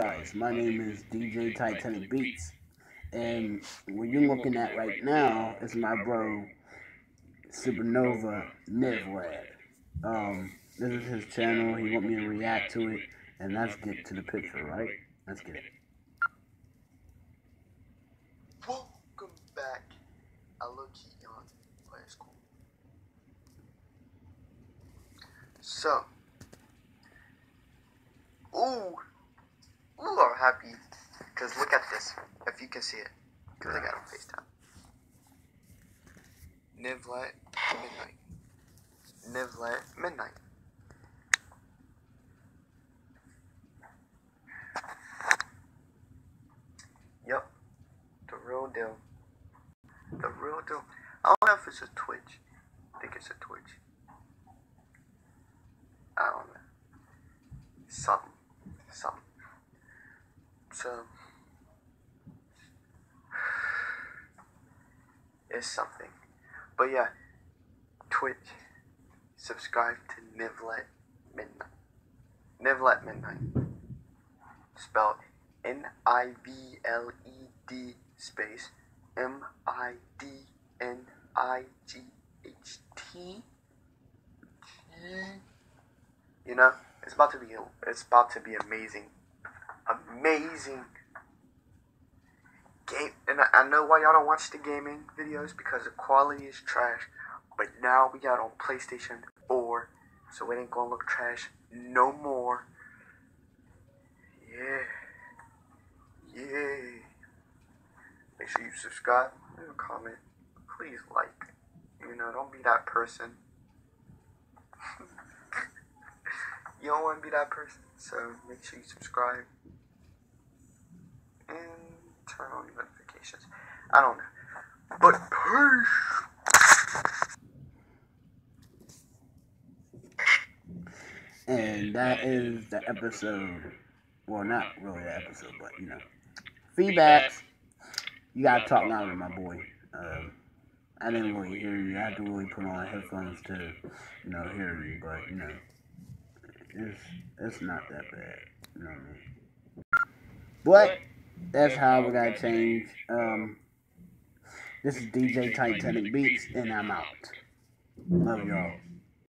guys? My name is DJ Titanik Beats, and what you're looking at right now is my bro Supernova Nivlad. Um, this is his channel. He want me to react to it, and let's get to the picture, right? Let's get it. Welcome back. I look young, but it's cool. So, ooh, ooh, I'm happy because look at this. If you can see it, because I got on FaceTime. Nivled midnight. Nivled midnight. Yep, the real deal. The real deal. I don't know if it's a Twitch. I think it's a Twitch. I don't know. Something. Something. So. It's something. But yeah. Twitch. Subscribe to Nivled Midnight. Nivled Midnight. Spelled N I V L E D space M I D N I G H T. You know, it's about to be it's about to be amazing, amazing game. And I, know why y'all don't watch the gaming videos because the quality is trash. But now we got on PlayStation 4, so it ain't gonna look trash no more. Yeah. Yay. Make sure you subscribe, leave a comment, please like. You know, don't be that person. you don't want to be that person, so make sure you subscribe and turn on notifications. I don't know. But peace! And that is the episode. Well, not really the episode, but you know, feedbacks. You gotta talk louder, my boy. Um, I didn't really hear you. I had to really put on headphones to, you know, hear you. But you know, it's it's not that bad. You know what I mean? But that's how we gotta change. Um, this is DJ Titanik Beats, and I'm out. Love y'all.